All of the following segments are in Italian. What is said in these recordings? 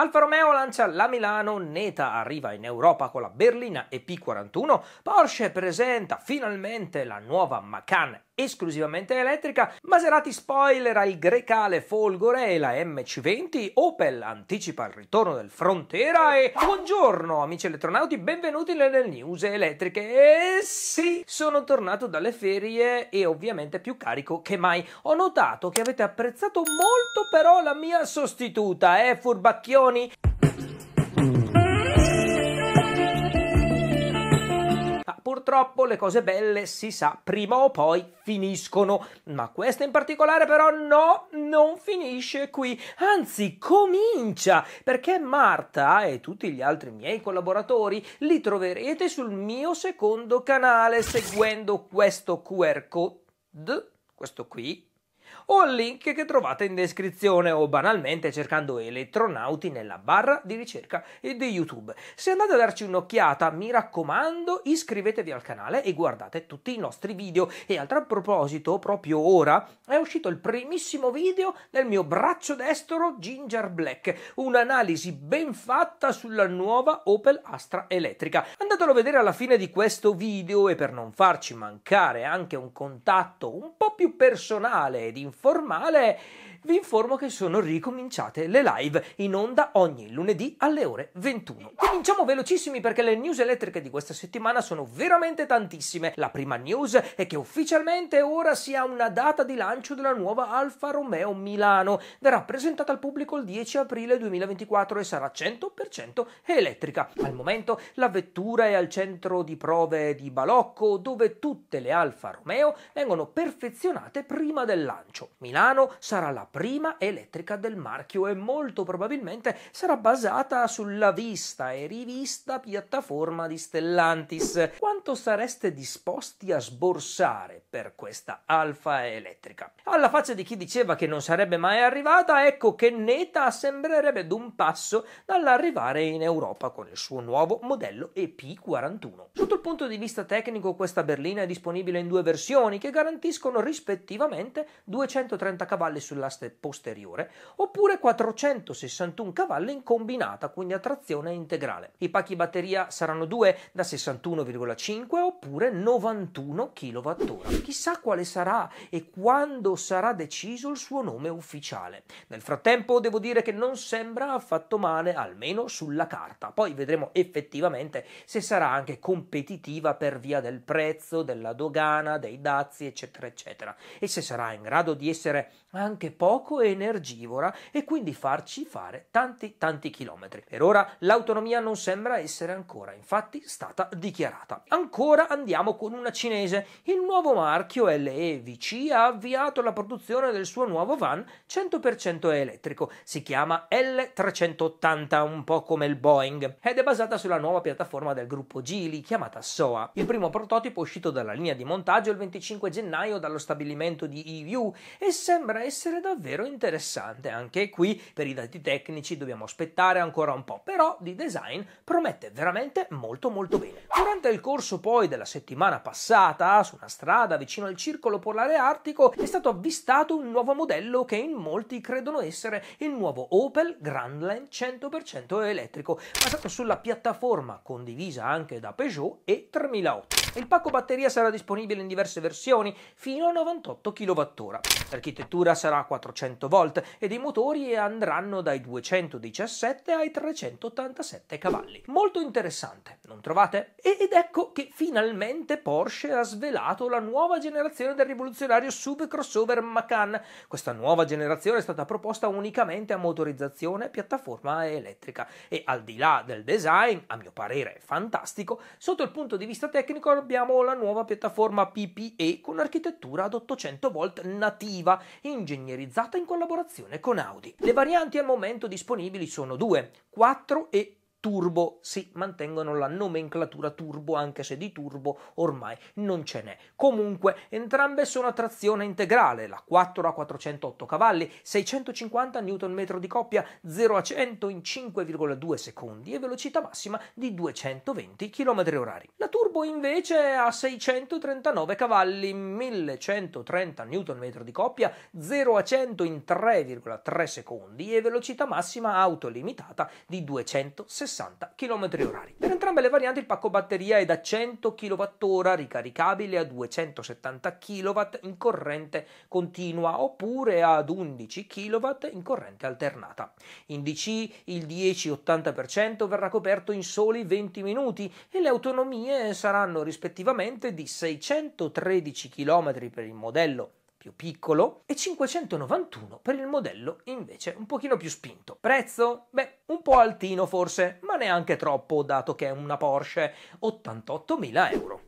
Alfa Romeo lancia la Milano, Neta arriva in Europa con la berlina EP41, Porsche presenta finalmente la nuova Macan esclusivamente elettrica, Maserati spoilera il grecale Folgore e la MC20, Opel anticipa il ritorno del Frontera e buongiorno amici eletronauti, benvenuti nelle news elettriche. E sì, sono tornato dalle ferie e ovviamente più carico che mai. Ho notato che avete apprezzato molto però la mia sostituta, eh furbacchioni? Purtroppo le cose belle si sa prima o poi finiscono, ma questa in particolare però no, non finisce qui, anzi comincia, perché Marta e tutti gli altri miei collaboratori li troverete sul mio secondo canale seguendo questo QR code, questo qui, o al link che trovate in descrizione o banalmente cercando elettronauti nella barra di ricerca di YouTube. Se andate a darci un'occhiata, mi raccomando, iscrivetevi al canale e guardate tutti i nostri video. E a tal proposito, proprio ora è uscito il primissimo video del mio braccio destro Ginger Black, un'analisi ben fatta sulla nuova Opel Astra elettrica. Andatelo a vedere alla fine di questo video e per non farci mancare anche un contatto un po' più personale ed informativo formale vi informo che sono ricominciate le live in onda ogni lunedì alle ore 21. Cominciamo velocissimi perché le news elettriche di questa settimana sono veramente tantissime. La prima news è che ufficialmente ora si ha una data di lancio della nuova Alfa Romeo Milano. Verrà presentata al pubblico il 10 aprile 2024 e sarà 100% elettrica. Al momento la vettura è al centro di prove di Balocco dove tutte le Alfa Romeo vengono perfezionate prima del lancio. Milano sarà la prima elettrica del marchio e molto probabilmente sarà basata sulla vista e rivista piattaforma di Stellantis. Quanto sareste disposti a sborsare per questa Alfa elettrica? Alla faccia di chi diceva che non sarebbe mai arrivata, ecco che Neta sembrerebbe d'un passo dall'arrivare in Europa con il suo nuovo modello EP41. Sotto il punto di vista tecnico questa berlina è disponibile in due versioni che garantiscono rispettivamente 230 cavalli sull'aste posteriore, oppure 461 cavalli in combinata, quindi a trazione integrale. I pacchi batteria saranno due da 61,5 oppure 91 kWh. Chissà quale sarà e quando sarà deciso il suo nome ufficiale. Nel frattempo devo dire che non sembra affatto male, almeno sulla carta. Poi vedremo effettivamente se sarà anche competitiva per via del prezzo, della dogana, dei dazi, eccetera, eccetera. E se sarà in grado di essere anche poco energivora e quindi farci fare tanti tanti chilometri. Per ora l'autonomia non sembra essere ancora infatti stata dichiarata. Ancora andiamo con una cinese. Il nuovo marchio LEVC ha avviato la produzione del suo nuovo van 100% elettrico. Si chiama L380, un po' come il Boeing, ed è basata sulla nuova piattaforma del gruppo Geely chiamata SOA. Il primo prototipo è uscito dalla linea di montaggio il 25 gennaio dallo stabilimento di EU e sembra essere davvero davvero interessante. Anche qui per i dati tecnici dobbiamo aspettare ancora un po', però di design promette veramente molto molto bene. Durante il corso poi della settimana passata, su una strada vicino al circolo polare artico, è stato avvistato un nuovo modello che in molti credono essere il nuovo Opel Grandland 100% elettrico, basato sulla piattaforma condivisa anche da Peugeot e 3008. Il pacco batteria sarà disponibile in diverse versioni fino a 98 kWh. L'architettura sarà 400 volt ed i motori andranno dai 217 ai 387 cavalli. Molto interessante, non trovate? Ed ecco che finalmente Porsche ha svelato la nuova generazione del rivoluzionario SUV crossover Macan. Questa nuova generazione è stata proposta unicamente a motorizzazione piattaforma elettrica e al di là del design, a mio parere fantastico, sotto il punto di vista tecnico abbiamo la nuova piattaforma PPE con architettura ad 800 volt nativa, ingegnerizzata in collaborazione con Audi. Le varianti al momento disponibili sono due, 4 e turbo, si mantengono la nomenclatura turbo anche se di turbo ormai non ce n'è. Comunque entrambe sono a trazione integrale, la 4 a 408 cavalli, 650 Nm di coppia, 0 a 100 in 5,2 secondi e velocità massima di 220 km/h. La turbo invece ha 639 cavalli, 1130 Nm di coppia, 0 a 100 in 3,3 secondi e velocità massima autolimitata di 260 60 km/h. Per entrambe le varianti il pacco batteria è da 100 kWh ricaricabile a 270 kW in corrente continua oppure ad 11 kW in corrente alternata. In DC il 10-80% verrà coperto in soli 20 minuti e le autonomie saranno rispettivamente di 613 km per il modello più piccolo e 591 per il modello invece un pochino più spinto. Prezzo? Beh, un po' altino forse, ma neanche troppo dato che è una Porsche 88.000 euro.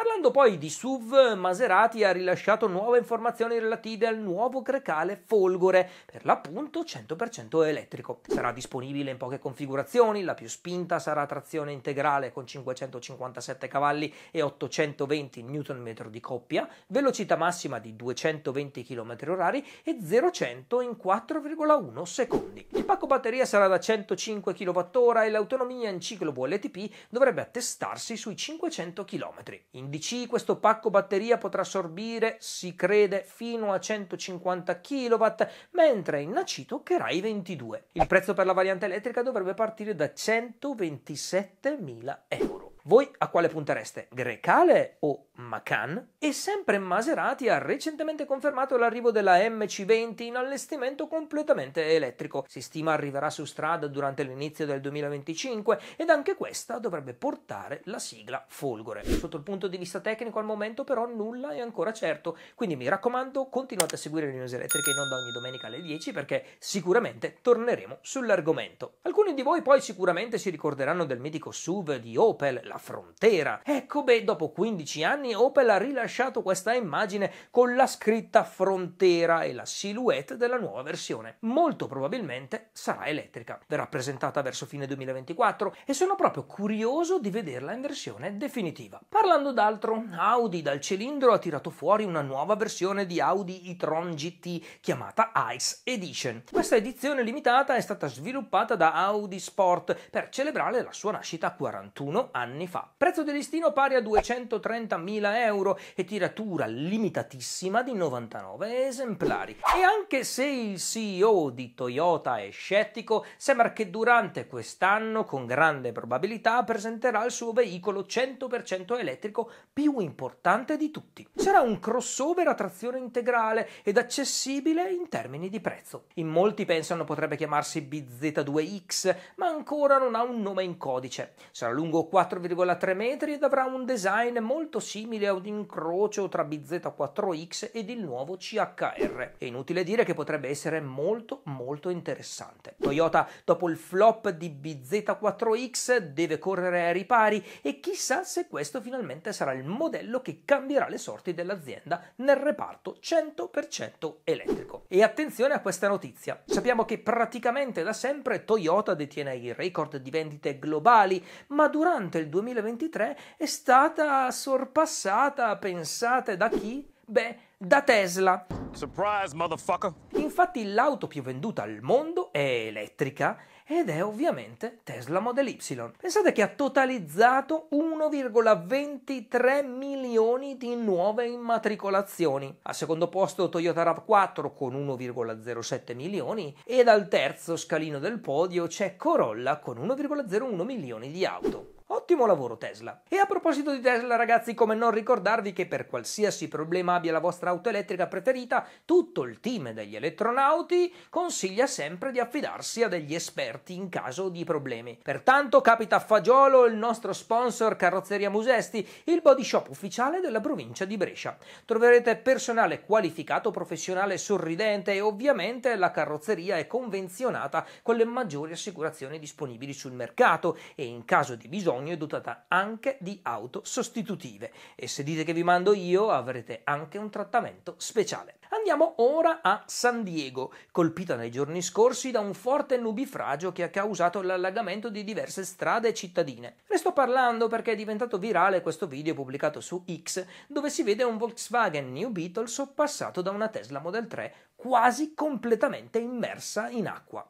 Parlando poi di SUV, Maserati ha rilasciato nuove informazioni relative al nuovo Grecale Folgore, per l'appunto 100% elettrico. Sarà disponibile in poche configurazioni, la più spinta sarà trazione integrale con 557 cavalli e 820 Nm di coppia, velocità massima di 220 km/h e 0-100 in 4,1 secondi. Il pacco batteria sarà da 105 kWh e l'autonomia in ciclo VLTP dovrebbe attestarsi sui 500 km. In DC questo pacco batteria potrà assorbire, si crede, fino a 150 kW, mentre in Naci toccherà i 22. Il prezzo per la variante elettrica dovrebbe partire da 127.000 euro. Voi a quale puntereste? Grecale o Macan? E sempre Maserati ha recentemente confermato l'arrivo della MC20 in allestimento completamente elettrico. Si stima arriverà su strada durante l'inizio del 2025 ed anche questa dovrebbe portare la sigla Folgore. Sotto il punto di vista tecnico al momento però nulla è ancora certo, quindi mi raccomando continuate a seguire le news elettriche in onda ogni domenica alle 10 perché sicuramente torneremo sull'argomento. Alcuni di voi poi sicuramente si ricorderanno del mitico SUV di Opel, la frontiera. Ecco beh, dopo 15 anni Opel ha rilasciato questa immagine con la scritta frontiera e la silhouette della nuova versione. Molto probabilmente sarà elettrica. Verrà presentata verso fine 2024 e sono proprio curioso di vederla in versione definitiva. Parlando d'altro, Audi dal cilindro ha tirato fuori una nuova versione di Audi e-tron GT chiamata Ice Edition. Questa edizione limitata è stata sviluppata da Audi Sport per celebrare la sua nascita 41 anni fa. Prezzo di listino pari a 230.000 euro e tiratura limitatissima di 99 esemplari. E anche se il CEO di Toyota è scettico, sembra che durante quest'anno con grande probabilità presenterà il suo veicolo 100% elettrico più importante di tutti. Sarà un crossover a trazione integrale ed accessibile in termini di prezzo. In molti pensano potrebbe chiamarsi BZ2X, ma ancora non ha un nome in codice. Sarà lungo 4,5 1,3 metri ed avrà un design molto simile a un incrocio tra BZ4X ed il nuovo CHR. È inutile dire che potrebbe essere molto molto interessante. Toyota dopo il flop di BZ4X deve correre ai ripari e chissà se questo finalmente sarà il modello che cambierà le sorti dell'azienda nel reparto 100% elettrico. E attenzione a questa notizia. Sappiamo che praticamente da sempre Toyota detiene i record di vendite globali, ma durante il 2020 2023 è stata sorpassata, pensate, da chi? Beh, da Tesla. Surprise, motherfucker! Infatti l'auto più venduta al mondo è elettrica ed è ovviamente Tesla Model Y. Pensate che ha totalizzato 1,23 milioni di nuove immatricolazioni. Al secondo posto Toyota RAV4 con 1,07 milioni ed al terzo scalino del podio c'è Corolla con 1,01 milioni di auto. Ottimo lavoro Tesla. E a proposito di Tesla ragazzi, come non ricordarvi che per qualsiasi problema abbia la vostra auto elettrica preferita, tutto il team degli elettronauti consiglia sempre di affidarsi a degli esperti in caso di problemi. Pertanto capita a fagiolo il nostro sponsor Carrozzeria Musesti, il body shop ufficiale della provincia di Brescia. Troverete personale qualificato, professionale sorridente e ovviamente la carrozzeria è convenzionata con le maggiori assicurazioni disponibili sul mercato e in caso di bisogno matrimonio è dotata anche di auto sostitutive e se dite che vi mando io avrete anche un trattamento speciale. Andiamo ora a San Diego, colpita nei giorni scorsi da un forte nubifragio che ha causato l'allagamento di diverse strade cittadine. Ne sto parlando perché è diventato virale questo video pubblicato su X, dove si vede un Volkswagen New Beetle sorpassato da una Tesla Model 3 quasi completamente immersa in acqua.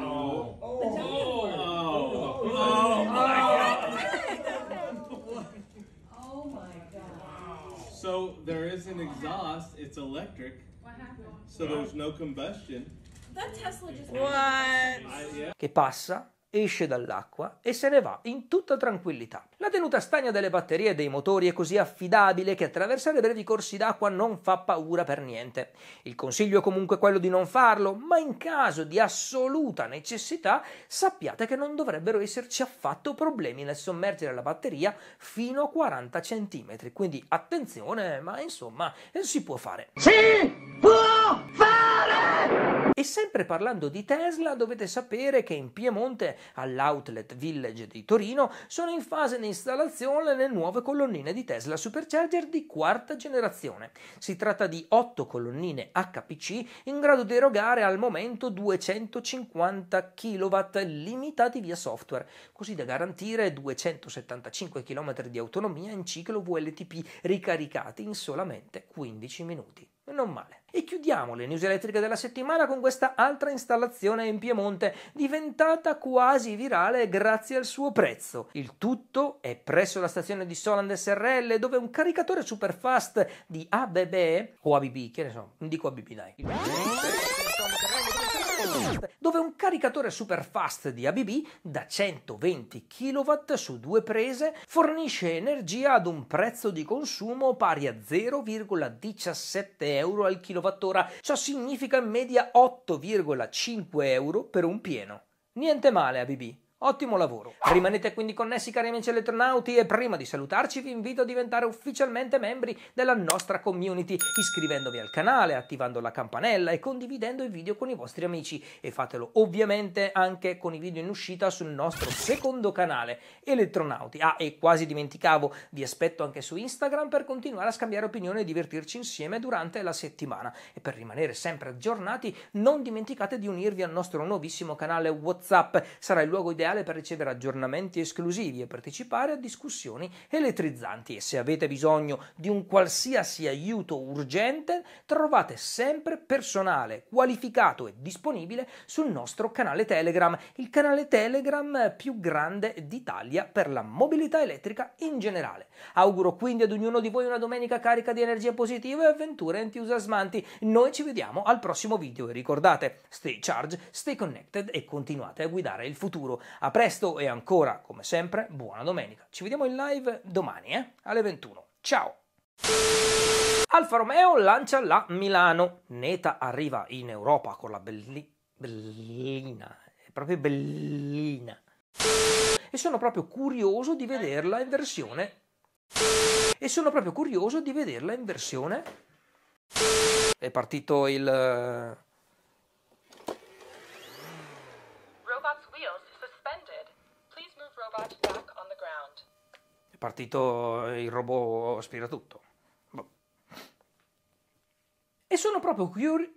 Oh. Oh. So there is an exhaust. It's electric. What happened? So there's no combustion. That Tesla just. What? I, yeah. Che passa esce dall'acqua e se ne va in tutta tranquillità. La tenuta stagna delle batterie e dei motori è così affidabile che attraversare brevi corsi d'acqua non fa paura per niente. Il consiglio è comunque quello di non farlo, ma in caso di assoluta necessità sappiate che non dovrebbero esserci affatto problemi nel sommergere la batteria fino a 40 cm. Quindi attenzione, ma insomma si può fare. Fare! E sempre parlando di Tesla, dovete sapere che in Piemonte, all'Outlet Village di Torino, sono in fase di installazione le nuove colonnine di Tesla Supercharger di quarta generazione. Si tratta di 8 colonnine HPC in grado di erogare al momento 250 kW limitati via software, così da garantire 275 km di autonomia in ciclo VLTP ricaricati in solamente 15 minuti. Non male. E chiudiamo le news elettriche della settimana con questa altra installazione in Piemonte, diventata quasi virale grazie al suo prezzo. Il tutto è presso la stazione di Soland SRL, dove un caricatore super fast di ABB o ABB, che ne so, dico ABB dai dove un caricatore super fast di ABB da 120 kW su due prese fornisce energia ad un prezzo di consumo pari a 0,17 euro al kilowattora. Ciò significa in media 8,5 euro per un pieno. Niente male ABB. Ottimo lavoro. Rimanete quindi connessi cari amici elettronauti e prima di salutarci vi invito a diventare ufficialmente membri della nostra community iscrivendovi al canale, attivando la campanella e condividendo il video con i vostri amici e fatelo ovviamente anche con i video in uscita sul nostro secondo canale Elettronauti. Ah, e quasi dimenticavo, vi aspetto anche su Instagram per continuare a scambiare opinioni e divertirci insieme durante la settimana. E per rimanere sempre aggiornati non dimenticate di unirvi al nostro nuovissimo canale WhatsApp, sarà il luogo ideale ideale per ricevere aggiornamenti esclusivi e partecipare a discussioni elettrizzanti e se avete bisogno di un qualsiasi aiuto urgente trovate sempre personale qualificato e disponibile sul nostro canale Telegram, il canale Telegram più grande d'Italia per la mobilità elettrica in generale. Auguro quindi ad ognuno di voi una domenica carica di energia positiva e avventure entusiasmanti. Noi ci vediamo al prossimo video e ricordate, stay charged, stay connected e continuate a guidare il futuro. A presto e ancora, come sempre, buona domenica. Ci vediamo in live domani, eh? Alle 21. Ciao! Alfa Romeo lancia la Milano. Neta arriva in Europa con la belli... bellina. È proprio bellina. E sono proprio curioso di vederla in versione... E sono proprio curioso di vederla in versione... È partito il... È partito il robot aspira tutto. Boh. E sono proprio curioso.